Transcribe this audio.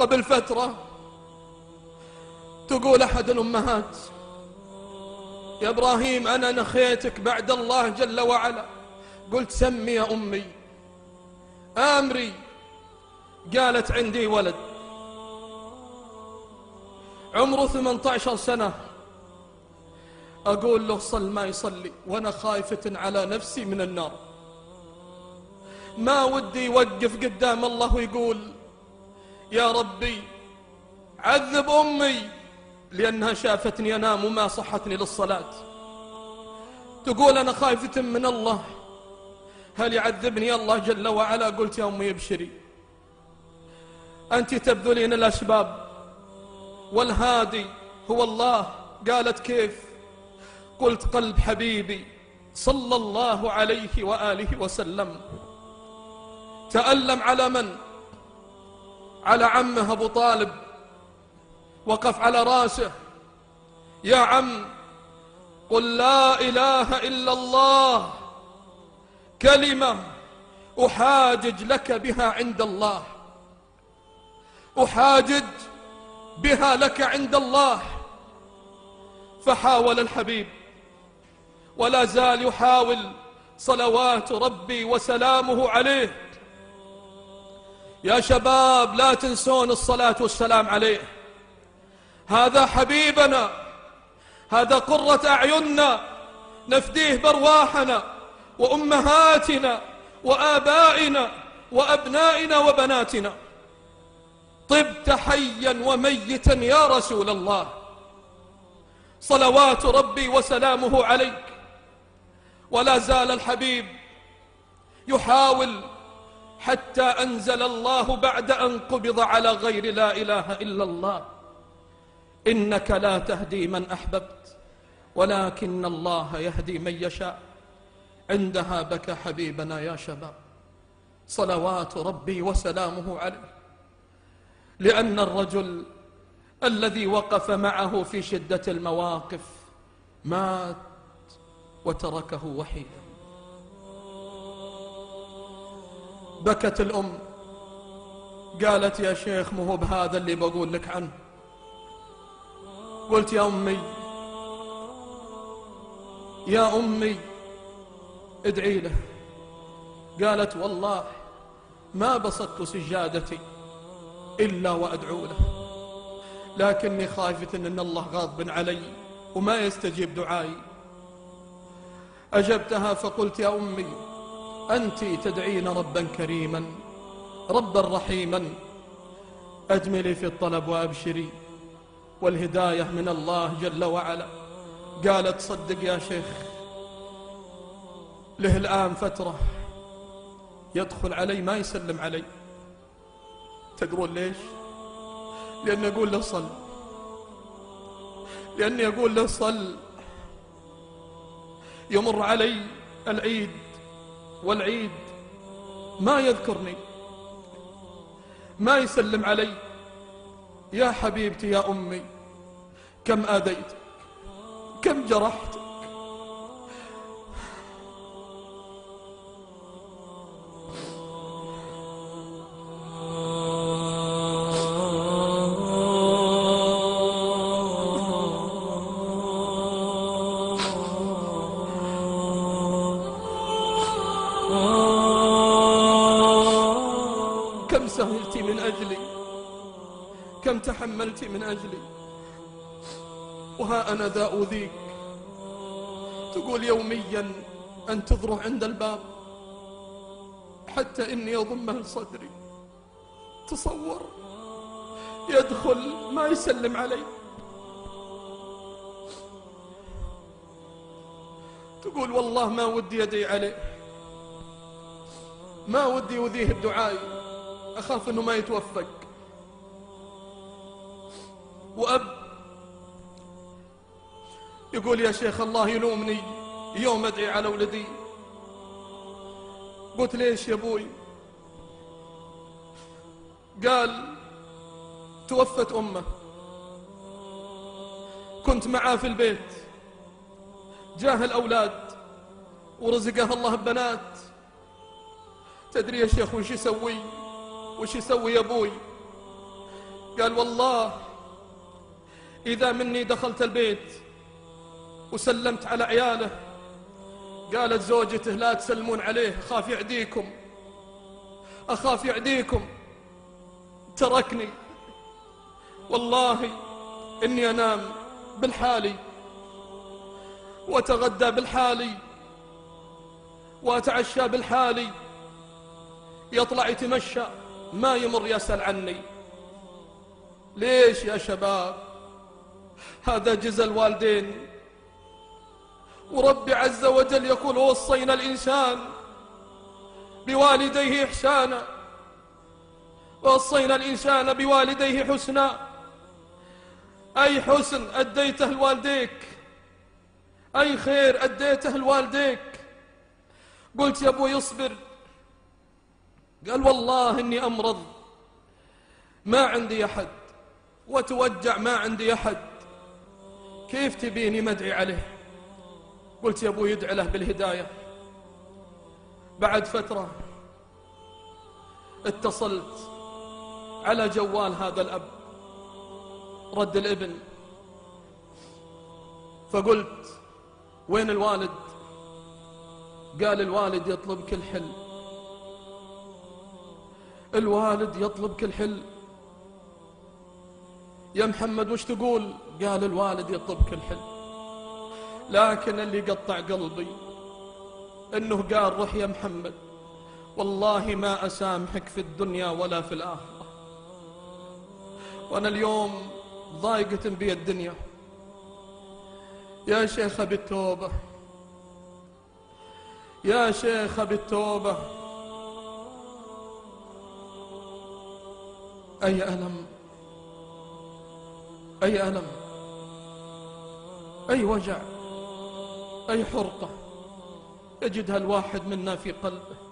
قبل فترة تقول أحد الأمهات يا إبراهيم أنا نخيتك بعد الله جل وعلا. قلت سمي يا أمي. آمري. قالت عندي ولد. عمره 18 سنة. أقول له صل ما يصلي وأنا خايفة على نفسي من النار. ما ودي يوقف قدام الله ويقول يا ربي عذب أمي لأنها شافتني أنام وما صحتني للصلاة. تقول أنا خايفة من الله. هل يعذبني الله جل وعلا؟ قلت يا أمي ابشري. أنت تبذلين الأسباب. والهادي هو الله قالت كيف؟ قلت قلب حبيبي صلى الله عليه وآله وسلم. تألم على من؟ على عمه أبو طالب وقف على رأسه. يا عم قل لا إله إلا الله كلمة أحاجج لك بها عند الله. أحاجج بها لك عند الله. فحاول الحبيب ولا زال يحاول صلوات ربي وسلامه عليه. يا شباب لا تنسون الصلاة والسلام عليه. هذا حبيبنا هذا قرة أعيننا نفديه برواحنا وأمهاتنا وآبائنا وأبنائنا وبناتنا. طبت حيا وميتا يا رسول الله. صلوات ربي وسلامه عليك. ولا زال الحبيب يحاول حتى أنزل الله بعد أن قبض على غير لا إله إلا الله. إنك لا تهدي من أحببت ولكن الله يهدي من يشاء. عندها بكى حبيبنا يا شباب. صلوات ربي وسلامه عليه. لأن الرجل الذي وقف معه في شدة المواقف مات وتركه وحيدا. بكت الأم. قالت يا شيخ مو بهذا اللي بقول لك عنه. قلت يا أمي يا أمي ادعي له. قالت والله ما بسطت سجادتي إلا وأدعو له. لكني خايفة أن الله غاضب علي وما يستجيب دعائي. أجبتها فقلت يا أمي أنت تدعين ربا كريما ربا رحيما. أجملي في الطلب وأبشري والهداية من الله جل وعلا. قالت صدق يا شيخ له الآن فترة يدخل علي ما يسلم علي. تدرون ليش؟ لأني أقول له صل. لأني أقول له صل. يمر علي العيد والعيد ما يذكرني ما يسلم علي. يا حبيبتي يا أمي كم آذيتك كم جرحتك سهلت من أجلي. كم تحملت من أجلي. وها أنا ذا أوذيك. تقول يوميا أنتظره عند الباب. حتى إني أضمه لصدري تصور. يدخل ما يسلم علي. تقول والله ما ودي يدي عليه. ما ودي يؤذيه بدعائي أخاف أنه ما يتوفق. وأب يقول يا شيخ الله يلومني يوم أدعي على ولدي. قلت ليش يا أبوي؟ قال توفت أمه. كنت معاه في البيت. جاه الأولاد ورزقه الله ببنات تدري يا شيخ وش يسوي؟ وش يسوي يا أبوي؟ قال والله إذا مني دخلت البيت وسلمت على عياله قالت زوجته لا تسلمون عليه أخاف يعديكم أخاف يعديكم تركني. والله إني أنام بالحالي وأتغدى بالحالي وأتعشى بالحالي يطلع يتمشى. ما يمر يسأل عني. ليش يا شباب؟ هذا جزء الوالدين. وربي عز وجل يقول وصينا الإنسان بوالديه إحسانا. وصينا الإنسان بوالديه حسنا. أي حسن أديته لوالديك أي خير أديته لوالديك قلت يا أبوي اصبر. قال والله إني أمرض. ما عندي أحد. وتوجع ما عندي أحد. كيف تبيني مدعي عليه؟ قلت يا أبوي يدعي له بالهداية. بعد فترة اتصلت على جوال هذا الأب رد الابن. فقلت وين الوالد؟ قال الوالد يطلبك الحل الوالد يطلبك الحل يا محمد وش تقول؟ قال الوالد يطلبك الحل لكن اللي قطع قلبي إنه قال روح يا محمد والله ما أسامحك في الدنيا ولا في الآخرة. وأنا اليوم ضايقة بي الدنيا. يا شيخ بالتوبة يا شيخ بالتوبة. أي ألم؟ أي ألم؟ أي وجع؟ أي حرقة؟ يجدها الواحد منا في قلبه.